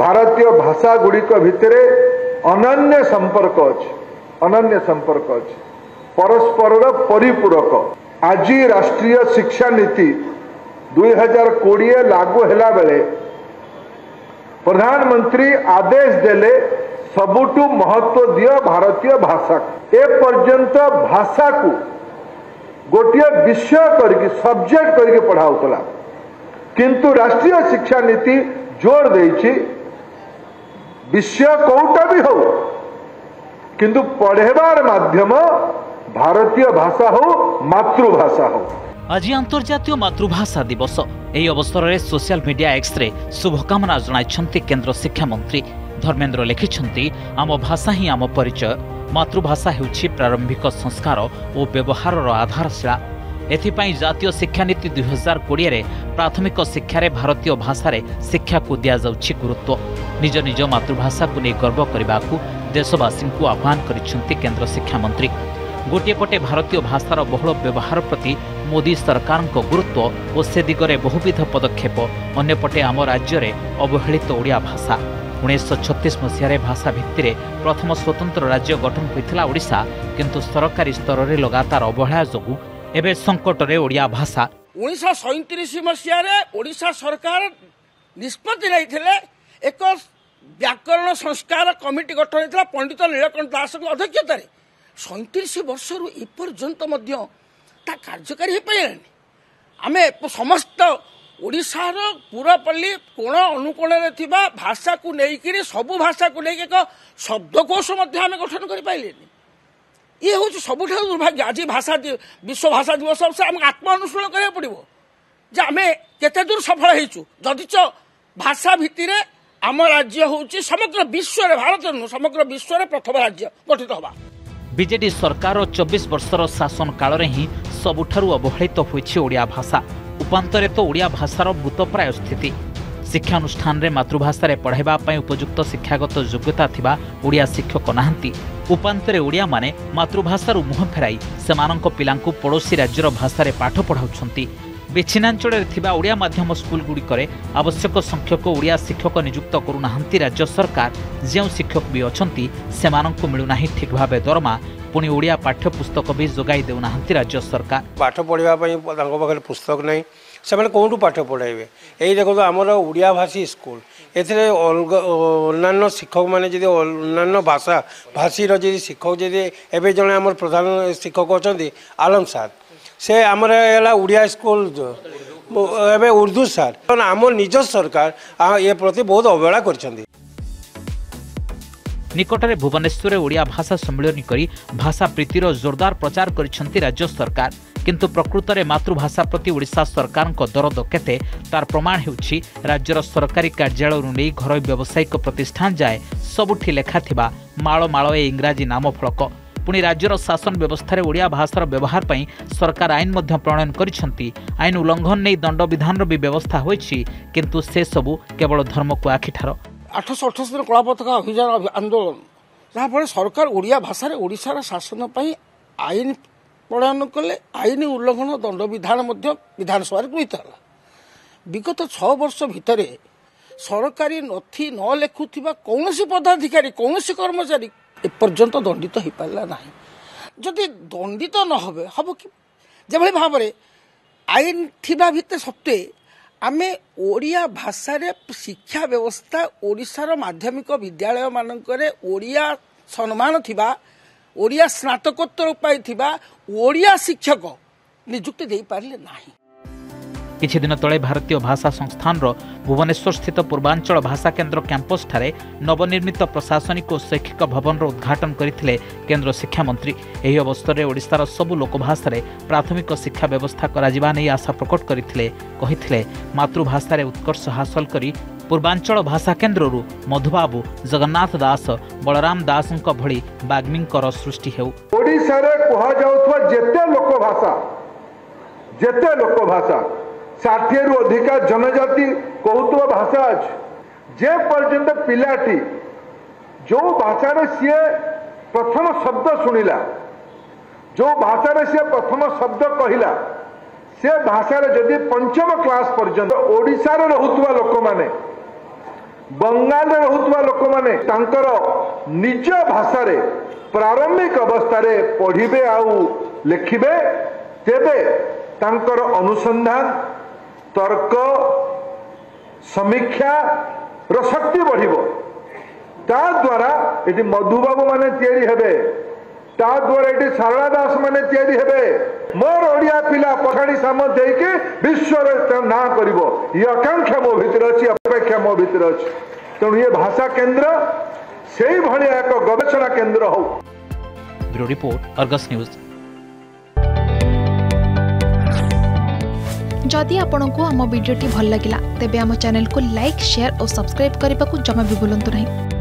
ଭାରତୀୟ ଭାଷା ଗୁଡ଼ିକ ଭିତରେ ଅନନ୍ୟ ସମ୍ପର୍କ ଅଛି ଅନନ୍ୟ ସମ୍ପର୍କ ଅଛି ପରସ୍ପରର ପରିପୂରକ। ଆଜି ରାଷ୍ଟ୍ରୀୟ ଶିକ୍ଷା ନୀତି ଦୁଇ ହଜାର କୋଡ଼ିଏ ଲାଗୁ ହେଲା ବେଳେ ପ୍ରଧାନମନ୍ତ୍ରୀ ଆଦେଶ ଦେଲେ ସବୁଠୁ ମହତ୍ୱ ଦିଅ ଭାରତୀୟ ଭାଷାକୁ। ଏ ପର୍ଯ୍ୟନ୍ତ ଭାଷାକୁ ଗୋଟିଏ ବିଷୟ କରିକି ସବଜେକ୍ଟ କରିକି ପଢ଼ା ହେଉଥିଲା କିନ୍ତୁ ରାଷ୍ଟ୍ରୀୟ ଶିକ୍ଷା ନୀତି ଜୋର ଦେଇଛି। ବିଷୟ କୋଉଟା ବି ହଉ। କିନ୍ତୁ ପଢ଼େଇବାର ମାଧ୍ୟମ ଭାରତୀୟ ଭାଷା ହଉ ମାତୃଭାଷା ହଉ। ଆଜି ଆନ୍ତର୍ଜାତୀୟ ମାତୃଭାଷା ଦିବସ। ଏହି ଅବସରରେ ସୋସିଆଲ ମିଡିଆ ଏକ୍ସରେ ଶୁଭକାମନା ଜଣାଇଛନ୍ତି କେନ୍ଦ୍ର ଶିକ୍ଷାମନ୍ତ୍ରୀ ଧର୍ମେନ୍ଦ୍ର ଲେଖିଛନ୍ତି ଆମ ଭାଷା ହିଁ ଆମ ପରିଚୟ। ମାତୃଭାଷା ହେଉଛି ପ୍ରାରମ୍ଭିକ ସଂସ୍କାର ଓ ବ୍ୟବହାରର ଆଧାରଶିଳା। ଏଥିପାଇଁ ଜାତୀୟ ଶିକ୍ଷାନୀତି ଦୁଇ ହଜାର କୋଡ଼ିଏରେ ପ୍ରାଥମିକ ଶିକ୍ଷାରେ ଭାରତୀୟ ଭାଷାରେ ଶିକ୍ଷାକୁ ଦିଆଯାଉଛି ଗୁରୁତ୍ୱ। ନିଜ ନିଜ ମାତୃଭାଷାକୁ ନେଇ ଗର୍ବ କରିବାକୁ ଦେଶବାସୀଙ୍କୁ ଆହ୍ୱାନ କରିଛନ୍ତି କେନ୍ଦ୍ର ଶିକ୍ଷାମନ୍ତ୍ରୀ। ଗୋଟିଏ ପଟେ ଭାରତୀୟ ଭାଷାର ବହୁଳ ବ୍ୟବହାର ପ୍ରତି ମୋଦି ସରକାରଙ୍କ ଗୁରୁତ୍ୱ ଓ ସେ ଦିଗରେ ବହୁବିଧ ପଦକ୍ଷେପ ଅନ୍ୟପଟେ ଆମ ରାଜ୍ୟରେ ଅବହେଳିତ ଓଡ଼ିଆ ଭାଷା। ଉଣେଇଶହ ଛତିଶ ମସିହାରେ ଭାଷା ଭିତ୍ତିରେ ପ୍ରଥମ ସ୍ୱତନ୍ତ୍ର ରାଜ୍ୟ ଗଠନ ହୋଇଥିଲା ଓଡ଼ିଶା କିନ୍ତୁ ସରକାରୀ ସ୍ତରରେ ଲଗାତାର ଅବହେଳା ଯୋଗୁଁ ଏବେ ସଙ୍କଟରେ ଓଡ଼ିଆ ଭାଷା। ଉଣେଇଶହ ସଇଁତିରିଶ ମସିହାରେ ଓଡ଼ିଶା ସରକାର ନିଷ୍ପତ୍ତି ନେଇଥିଲେ। ଏକ ବ୍ୟାକରଣ ସଂସ୍କାର କମିଟି ଗଠନ ହୋଇଥିଲା ପଣ୍ଡିତ ନୀଳକଣ୍ଠ ଦାସଙ୍କ ଅଧ୍ୟକ୍ଷତାରେ। ସଇଁତିରିଶ ବର୍ଷରୁ ଏପର୍ଯ୍ୟନ୍ତ ମଧ୍ୟ ତା କାର୍ଯ୍ୟକାରୀ ହୋଇପାରିଲାନି। ଆମେ ସମସ୍ତ ଓଡ଼ିଶାର ପୁରପଲ୍ଲୀ କୋଣ ଅନୁକୋଣରେ ଥିବା ଭାଷାକୁ ନେଇକିରି ସବୁ ଭାଷାକୁ ନେଇକି ଏକ ଶବ୍ଦକୋଷ ମଧ୍ୟ ଆମେ ଗଠନ କରିପାରିଲେନି। ଇଏ ହେଉଛି ସବୁଠାରୁ ଦୁର୍ଭାଗ୍ୟ। ଆଜି ଭାଷା ବିଶ୍ୱ ଭାଷା ଦିବସ ଅବସରରେ ଆମକୁ ଆତ୍ମ ଅନୁଶୀଳନ କରିବାକୁ ପଡ଼ିବ। ଯେ ଆମେ କେତେ ଦୂର ସଫଳ ହେଇଛୁ। ଯଦିଚ ଭାଷା ଭିତ୍ତିରେ ଆମ ରାଜ୍ୟ ହେଉଛି ସମଗ୍ର ବିଶ୍ୱରେ ଭାରତ ନୁହେଁ ସମଗ୍ର ବିଶ୍ୱରେ ପ୍ରଥମ ରାଜ୍ୟ ଗଠିତ ହେବା। ବିଜେଡି ସରକାର ଚବିଶ ବର୍ଷର ଶାସନ କାଳରେ ହିଁ ସବୁଠାରୁ ଅବହେଳିତ ହୋଇଛି ଓଡ଼ିଆ ଭାଷା। ଉପାନ୍ତରେ ତ ଓଡ଼ିଆ ଭାଷାର ମୃତପ୍ରାୟ ସ୍ଥିତି। ଶିକ୍ଷାନୁଷ୍ଠାନରେ ମାତୃଭାଷାରେ ପଢ଼ାଇବା ପାଇଁ ଉପଯୁକ୍ତ ଶିକ୍ଷାଗତ ଯୋଗ୍ୟତା ଥିବା ଓଡ଼ିଆ ଶିକ୍ଷକ ନାହାନ୍ତି। ଉପାନ୍ତରେ ଓଡ଼ିଆମାନେ ମାତୃଭାଷାରୁ ମୁହଁ ଫେରାଇ ସେମାନଙ୍କ ପିଲାଙ୍କୁ ପଡ଼ୋଶୀ ରାଜ୍ୟର ଭାଷାରେ ପାଠ ପଢ଼ାଉଛନ୍ତି। ବିଚ୍ଛିନ୍ନାଞ୍ଚଳରେ ଥିବା ଓଡ଼ିଆ ମାଧ୍ୟମ ସ୍କୁଲଗୁଡ଼ିକରେ ଆବଶ୍ୟକ ସଂଖ୍ୟକ ଓଡ଼ିଆ ଶିକ୍ଷକ ନିଯୁକ୍ତ କରୁନାହାନ୍ତି ରାଜ୍ୟ ସରକାର। ଯେଉଁ ଶିକ୍ଷକ ବି ଅଛନ୍ତି ସେମାନଙ୍କୁ ମିଳୁନାହିଁ ଠିକ୍ ଭାବେ ଦରମା। ପୁଣି ଓଡ଼ିଆ ପାଠ୍ୟପୁସ୍ତକ ବି ଯୋଗାଇ ଦେଉନାହାନ୍ତି ରାଜ୍ୟ ସରକାର। ପାଠ ପଢ଼ିବା ପାଇଁ ତାଙ୍କ ପାଖରେ ପୁସ୍ତକ ନାହିଁ। ସେମାନେ କେଉଁଠୁ ପାଠ ପଢ଼ାଇବେ? ଏଇ ଦେଖନ୍ତୁ ଆମର ଓଡ଼ିଆ ଭାଷୀ ସ୍କୁଲ ଏଥିରେ ଅଲଗା ଅନ୍ୟାନ୍ୟ ଶିକ୍ଷକମାନେ ଯଦି ଅନ୍ୟାନ୍ୟ ଭାଷା ଭାଷୀର ଯଦି ଶିକ୍ଷକ ଯଦି ଏବେ ଜଣେ ଆମର ପ୍ରଧାନ ଶିକ୍ଷକ ଅଛନ୍ତି ଆଲମ ସାର୍। ସେ ଆମର ହେଲା ଓଡ଼ିଆ ସ୍କୁଲ ଏବେ ଉର୍ଦ୍ଦୁ ସାର୍। ଆମ ନିଜ ସରକାର ଏ ପ୍ରତି ବହୁତ ଅବହେଳା କରିଛନ୍ତି। ନିକଟରେ ଭୁବନେଶ୍ୱରରେ ଓଡ଼ିଆ ଭାଷା ସମ୍ମିଳନୀ କରି ଭାଷା ପ୍ରୀତିର ଜୋରଦାର ପ୍ରଚାର କରିଛନ୍ତି ରାଜ୍ୟ ସରକାର। କିନ୍ତୁ ପ୍ରକୃତରେ ମାତୃଭାଷା ପ୍ରତି ଓଡ଼ିଶା ସରକାରଙ୍କ ଦରଦ କେତେ ତାର ପ୍ରମାଣ ହେଉଛି ରାଜ୍ୟର ସରକାରୀ କାର୍ଯ୍ୟାଳୟରୁ ନେଇ ଘରୋଇ ବ୍ୟବସାୟିକ ପ୍ରତିଷ୍ଠାନ ଯାଏ ସବୁଠି ଲେଖାଥିବା ମାଳ ମାଳ ଏ ଇଂରାଜୀ ନାମ ଫଳକ। ପୁଣି ରାଜ୍ୟର ଶାସନ ବ୍ୟବସ୍ଥାରେ ଓଡ଼ିଆ ଭାଷାର ବ୍ୟବହାର ପାଇଁ ସରକାର ଆଇନ ମଧ୍ୟ ପ୍ରଣୟନ କରିଛନ୍ତି। ଆଇନ ଉଲ୍ଲଂଘନ ନେଇ ଦଣ୍ଡବିଧାନର ବି ବ୍ୟବସ୍ଥା ହୋଇଛି କିନ୍ତୁ ସେସବୁ କେବଳ ଧର୍ମକୁ ଆଖିଠାର। ଆଠଶହ ଅଠସ୍ତରୀ କଳା ପତାକା ଅଭିଯାନ ଆନ୍ଦୋଳନ। ଯାହାଫଳରେ ସରକାର ଓଡ଼ିଆ ଭାଷାରେ ଓଡ଼ିଶାର ଶାସନ ପାଇଁ ଆଇନ ପ୍ରଣୟନ କଲେ ଆଇନ ଉଲ୍ଲଂଘନ ଦଣ୍ଡବିଧାନ ମଧ୍ୟ ବିଧାନସଭାରେ ଗୃହୀତ ହେଲା। ବିଗତ ଛଅ ବର୍ଷ ଭିତରେ ସରକାରୀ ନଥି ନ ଲେଖୁଥିବା କୌଣସି ପଦାଧିକାରୀ କୌଣସି କର୍ମଚାରୀ ଏପର୍ଯ୍ୟନ୍ତ ଦଣ୍ଡିତ ହୋଇପାରିଲା ନାହିଁ। ଯଦି ଦଣ୍ଡିତ ନ ହେବେ ହେବ କି? ଯେଭଳି ଭାବରେ ଆଇନ ଥିବା ଭିତରେ ସତ୍ତ୍ୱେ ଆମେ ଓଡ଼ିଆ ଭାଷାରେ ଶିକ୍ଷା ବ୍ୟବସ୍ଥା ଓଡ଼ିଶାର ମାଧ୍ୟମିକ ବିଦ୍ୟାଳୟମାନଙ୍କରେ ଓଡ଼ିଆ ସମ୍ମାନ ଥିବା ଓଡ଼ିଆ ସ୍ନାତକୋତ୍ତର ପାଇଥିବା ଓଡ଼ିଆ ଶିକ୍ଷକ ନିଯୁକ୍ତି ଦେଇପାରିଲେ ନାହିଁ। କିଛି ଦିନ ତଳେ ଭାରତୀୟ ଭାଷା ସଂସ୍ଥାନର ଭୁବନେଶ୍ୱରସ୍ଥିତ ପୂର୍ବାଞ୍ଚଳ ଭାଷା କେନ୍ଦ୍ର କ୍ୟାମ୍ପସଠାରେ ନବନିର୍ମିତ ପ୍ରଶାସନିକ ଓ ଶୈକ୍ଷିକ ଭବନର ଉଦ୍ଘାଟନ କରିଥିଲେ କେନ୍ଦ୍ର ଶିକ୍ଷାମନ୍ତ୍ରୀ। ଏହି ଅବସରରେ ଓଡ଼ିଶାର ସବୁ ଲୋକଭାଷାରେ ପ୍ରାଥମିକ ଶିକ୍ଷା ବ୍ୟବସ୍ଥା କରାଯିବା ନେଇ ଆଶା ପ୍ରକଟ କରିଥିଲେ। କହିଥିଲେ ମାତୃଭାଷାରେ ଉତ୍କର୍ଷ ହାସଲ କରି ପୂର୍ବାଞ୍ଚଳ ଭାଷା କେନ୍ଦ୍ରରୁ ମଧୁବାବୁ ଜଗନ୍ନାଥ ଦାସ ବଳରାମ ଦାସଙ୍କ ଭଳି ବାଗ୍ମୀଙ୍କର ସୃଷ୍ଟି ହେଉ। ଓଡ଼ିଶାରେ କୁହାଯାଉଥିବା ଯେତେ ଲୋକ ଭାଷା ଯେତେ ଲୋକ ଭାଷା ଷାଠିଏରୁ ଅଧିକା ଜନଜାତି କହୁଥିବା ଭାଷା ଅଛି। ଯେ ପର୍ଯ୍ୟନ୍ତ ପିଲାଟି ଯୋଉ ଭାଷାରେ ସିଏ ପ୍ରଥମ ଶବ୍ଦ ଶୁଣିଲା ଯୋଉ ଭାଷାରେ ସିଏ ପ୍ରଥମ ଶବ୍ଦ କହିଲା ସେ ଭାଷାରେ ଯଦି ପଞ୍ଚମ କ୍ଲାସ ପର୍ଯ୍ୟନ୍ତ ଓଡ଼ିଶାରେ ରହୁଥିବା ଲୋକମାନେ ବଙ୍ଗାଲରେ ରହୁଥିବା ଲୋକମାନେ ତାଙ୍କର ନିଜ ଭାଷାରେ ପ୍ରାରମ୍ଭିକ ଅବସ୍ଥାରେ ପଢ଼ିବେ ଆଉ ଲେଖିବେ ତେବେ ତାଙ୍କର ଅନୁସନ୍ଧାନ ତର୍କ ସମୀକ୍ଷାର ଶକ୍ତି ବଢ଼ିବ। ତା ଦ୍ୱାରା ଏଠି ମଧୁବାବୁ ମାନେ ତିଆରି ହେବେ। ତାଦ୍ୱାରା ଏଠି ସାରଳା ଦାସ ମାନେ ତିଆରି ହେବେ ମୋର ଓଡ଼ିଆ ପିଲା ପଠାଣି ସାମନ୍ତ ହେଇକି ବିଶ୍ୱରେ ନାଁ କରିବ ଇଏ ଆକାଂକ୍ଷା ମୋ ଭିତରେ ଅଛି ଅପେକ୍ଷା ମୋ ଭିତରେ ଅଛି ତେଣୁ ଇଏ ଭାଷା କେନ୍ଦ୍ର ସେଇଭଳିଆ ଏକ ଗବେଷଣା କେନ୍ଦ୍ର ହଉ ବ୍ୟୁରୋ ରିପୋର୍ଟ ଅର୍ଗସ୍ ନ୍ୟୁଜ୍ ଯଦି ଆପଣଙ୍କୁ ଆମ ଭିଡ଼ିଓଟି ଭଲ ଲାଗିଲା ତେବେ ଆମ ଚ୍ୟାନେଲକୁ ଲାଇକ୍ ସେୟାର ଓ ସବସ୍କ୍ରାଇବ୍ କରିବାକୁ ଜମା ବି ଭୁଲନ୍ତୁ ନାହିଁ